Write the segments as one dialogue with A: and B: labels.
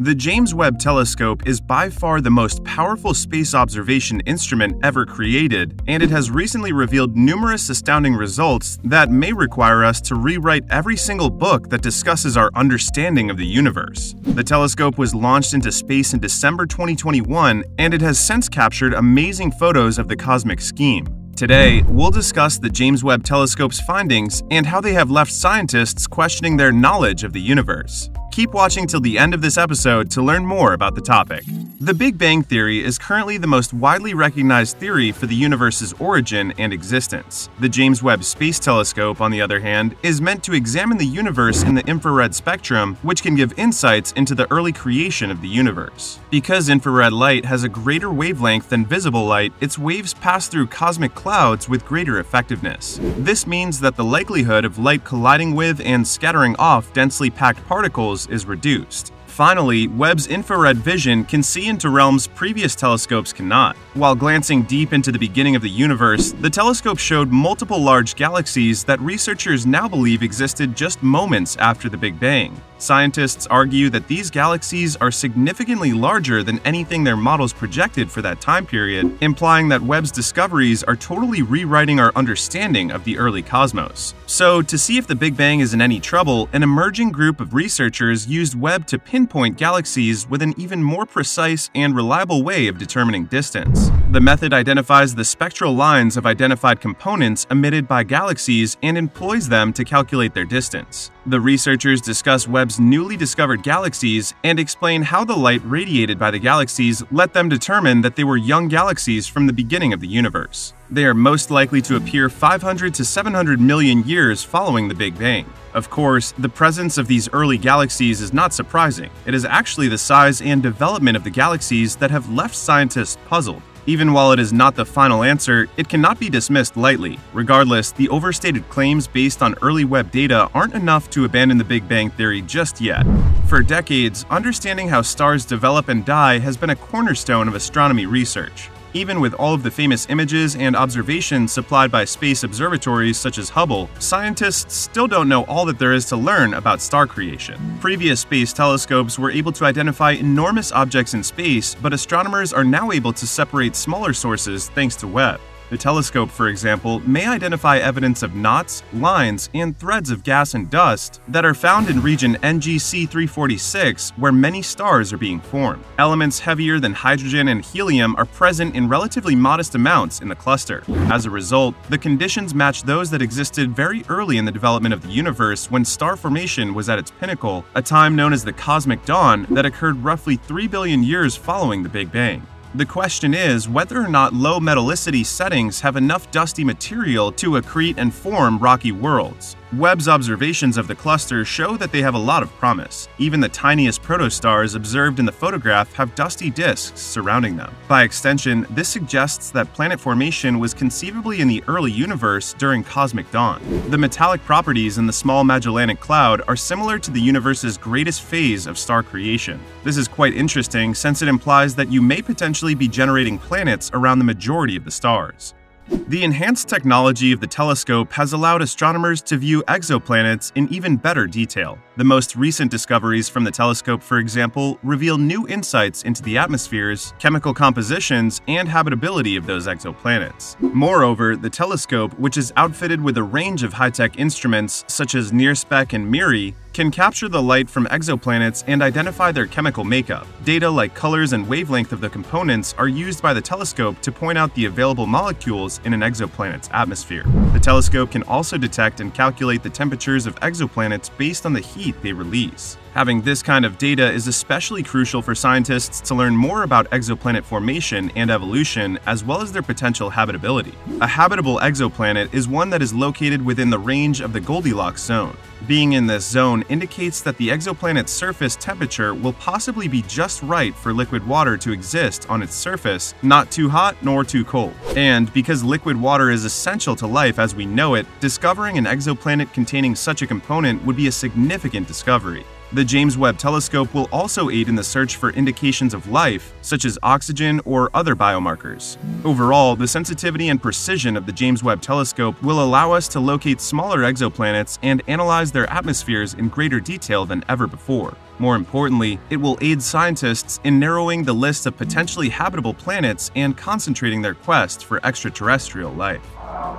A: The James Webb Telescope is by far the most powerful space observation instrument ever created, and it has recently revealed numerous astounding results that may require us to rewrite every single book that discusses our understanding of the universe. The telescope was launched into space in December 2021, and it has since captured amazing photos of the cosmic scheme. Today, we'll discuss the James Webb Telescope's findings and how they have left scientists questioning their knowledge of the universe. Keep watching till the end of this episode to learn more about the topic. The Big Bang Theory is currently the most widely recognized theory for the universe's origin and existence. The James Webb Space Telescope, on the other hand, is meant to examine the universe in the infrared spectrum, which can give insights into the early creation of the universe. Because infrared light has a greater wavelength than visible light, its waves pass through cosmic clouds with greater effectiveness. This means that the likelihood of light colliding with and scattering off densely packed particles is reduced. Finally, Webb's infrared vision can see into realms previous telescopes cannot. While glancing deep into the beginning of the universe, the telescope showed multiple large galaxies that researchers now believe existed just moments after the Big Bang. Scientists argue that these galaxies are significantly larger than anything their models projected for that time period, implying that Webb's discoveries are totally rewriting our understanding of the early cosmos. So, to see if the Big Bang is in any trouble, an emerging group of researchers used Webb to pinpoint galaxies with an even more precise and reliable way of determining distance. The method identifies the spectral lines of identified components emitted by galaxies and employs them to calculate their distance. The researchers discuss Webb's newly discovered galaxies and explain how the light radiated by the galaxies let them determine that they were young galaxies from the beginning of the universe. They are most likely to appear 500 to 700 million years following the Big Bang. Of course, the presence of these early galaxies is not surprising. It is actually the size and development of the galaxies that have left scientists puzzled. Even while it is not the final answer, it cannot be dismissed lightly. Regardless, the overstated claims based on early Webb data aren't enough to abandon the Big Bang Theory just yet. For decades, understanding how stars develop and die has been a cornerstone of astronomy research. Even with all of the famous images and observations supplied by space observatories such as Hubble, scientists still don't know all that there is to learn about star creation. Previous space telescopes were able to identify enormous objects in space, but astronomers are now able to separate smaller sources thanks to Webb. The telescope, for example, may identify evidence of knots, lines, and threads of gas and dust that are found in region NGC 346, where many stars are being formed. Elements heavier than hydrogen and helium are present in relatively modest amounts in the cluster. As a result, the conditions match those that existed very early in the development of the universe when star formation was at its pinnacle, a time known as the cosmic dawn that occurred roughly 3 billion years following the Big Bang. The question is whether or not low metallicity settings have enough dusty material to accrete and form rocky worlds. Webb's observations of the cluster show that they have a lot of promise. Even the tiniest protostars observed in the photograph have dusty disks surrounding them. By extension, this suggests that planet formation was conceivably in the early universe during cosmic dawn. The metallic properties in the small Magellanic Cloud are similar to the universe's greatest phase of star creation. This is quite interesting since it implies that you may potentially be generating planets around the majority of the stars. The enhanced technology of the telescope has allowed astronomers to view exoplanets in even better detail. The most recent discoveries from the telescope, for example, reveal new insights into the atmospheres, chemical compositions, and habitability of those exoplanets. Moreover, the telescope, which is outfitted with a range of high-tech instruments such as NIRSPEC and MIRI, can capture the light from exoplanets and identify their chemical makeup. Data like colors and wavelength of the components are used by the telescope to point out the available molecules in an exoplanet's atmosphere. The telescope can also detect and calculate the temperatures of exoplanets based on the heat they release. Having this kind of data is especially crucial for scientists to learn more about exoplanet formation and evolution, as well as their potential habitability. A habitable exoplanet is one that is located within the range of the Goldilocks zone. Being in this zone indicates that the exoplanet's surface temperature will possibly be just right for liquid water to exist on its surface, not too hot nor too cold. And because liquid water is essential to life as we know it, discovering an exoplanet containing such a component would be a significant discovery. The James Webb Telescope will also aid in the search for indications of life, such as oxygen or other biomarkers. Overall, the sensitivity and precision of the James Webb Telescope will allow us to locate smaller exoplanets and analyze their atmospheres in greater detail than ever before. More importantly, it will aid scientists in narrowing the list of potentially habitable planets and concentrating their quest for extraterrestrial life.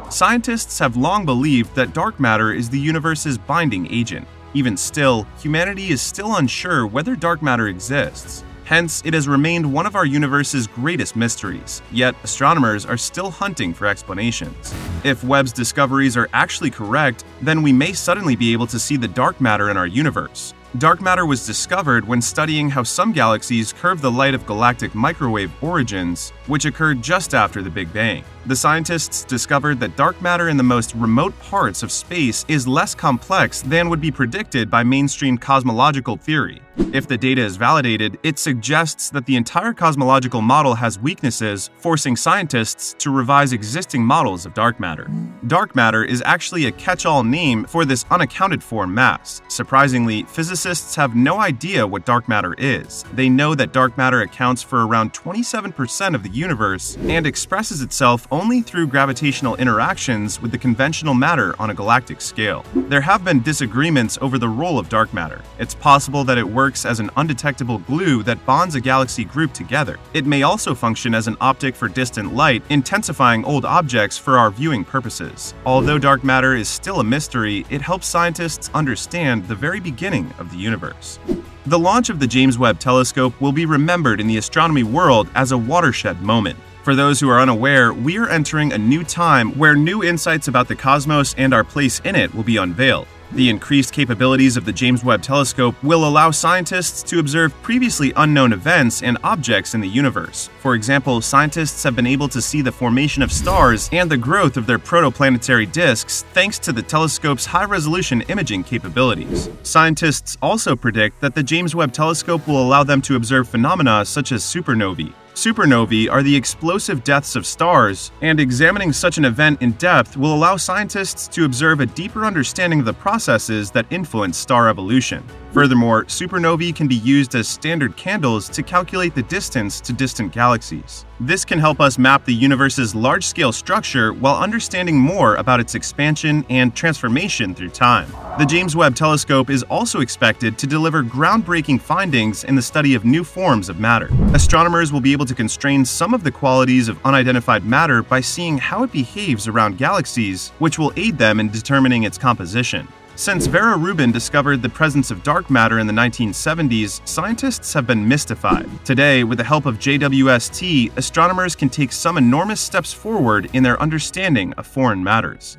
A: Scientists have long believed that dark matter is the universe's binding agent. Even still, humanity is still unsure whether dark matter exists. Hence, it has remained one of our universe's greatest mysteries, yet astronomers are still hunting for explanations. If Webb's discoveries are actually correct, then we may suddenly be able to see the dark matter in our universe. Dark matter was discovered when studying how some galaxies curve the light of galactic microwave origins, which occurred just after the Big Bang. The scientists discovered that dark matter in the most remote parts of space is less complex than would be predicted by mainstream cosmological theory. If the data is validated, it suggests that the entire cosmological model has weaknesses, forcing scientists to revise existing models of dark matter. Dark matter is actually a catch-all name for this unaccounted for mass. Surprisingly, physicists have no idea what dark matter is. They know that dark matter accounts for around 27% of the universe and expresses itself only through gravitational interactions with the conventional matter on a galactic scale. There have been disagreements over the role of dark matter. It's possible that it works as an undetectable glue that bonds a galaxy group together. It may also function as an optic for distant light, intensifying old objects for our viewing purposes. Although dark matter is still a mystery, it helps scientists understand the very beginning of the universe. The launch of the James Webb Telescope will be remembered in the astronomy world as a watershed moment. For those who are unaware, we are entering a new time where new insights about the cosmos and our place in it will be unveiled. The increased capabilities of the James Webb Telescope will allow scientists to observe previously unknown events and objects in the universe. For example, scientists have been able to see the formation of stars and the growth of their protoplanetary disks thanks to the telescope's high-resolution imaging capabilities. Scientists also predict that the James Webb Telescope will allow them to observe phenomena such as supernovae, Supernovae are the explosive deaths of stars, and examining such an event in depth will allow scientists to observe a deeper understanding of the processes that influence star evolution. Furthermore, supernovae can be used as standard candles to calculate the distance to distant galaxies. This can help us map the universe's large-scale structure while understanding more about its expansion and transformation through time. The James Webb Telescope is also expected to deliver groundbreaking findings in the study of new forms of matter. Astronomers will be able to constrain some of the qualities of unidentified matter by seeing how it behaves around galaxies, which will aid them in determining its composition. Since Vera Rubin discovered the presence of dark matter in the 1970s, scientists have been mystified. Today, with the help of JWST, astronomers can take some enormous steps forward in their understanding of foreign matters.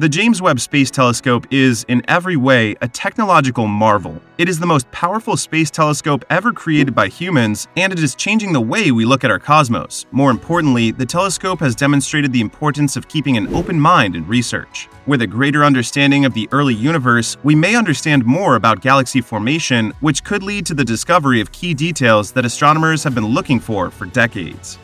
A: The James Webb Space Telescope is, in every way, a technological marvel. It is the most powerful space telescope ever created by humans, and it is changing the way we look at our cosmos. More importantly, the telescope has demonstrated the importance of keeping an open mind in research. With a greater understanding of the early universe, we may understand more about galaxy formation, which could lead to the discovery of key details that astronomers have been looking for for decades.